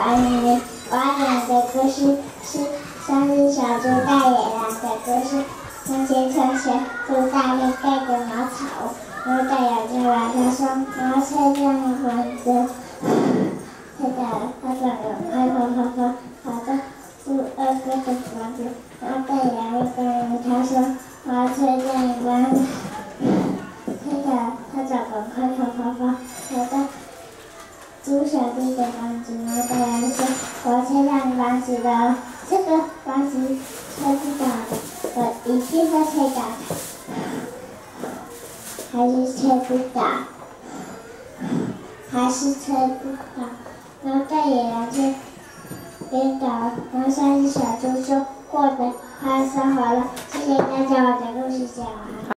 我爱讲的故事是三只小猪大野狼的故事。从前，从前，猪大哥盖的茅草，大眼睛来了说：“我要拆掉你房子。”他赶，他了，快跑跑跑，跑到猪二哥的房子。大野狼说：“他说我要拆掉你房子。”他赶，他了，快跑跑跑，跑到猪小弟的房子。但是呢，这个八十吹不倒，我一定会吹倒的，还是吹不倒，还是吹不倒，然后再来吹，别倒。然后，三只小猪收过的花生好了。谢谢大家，我的故事讲完。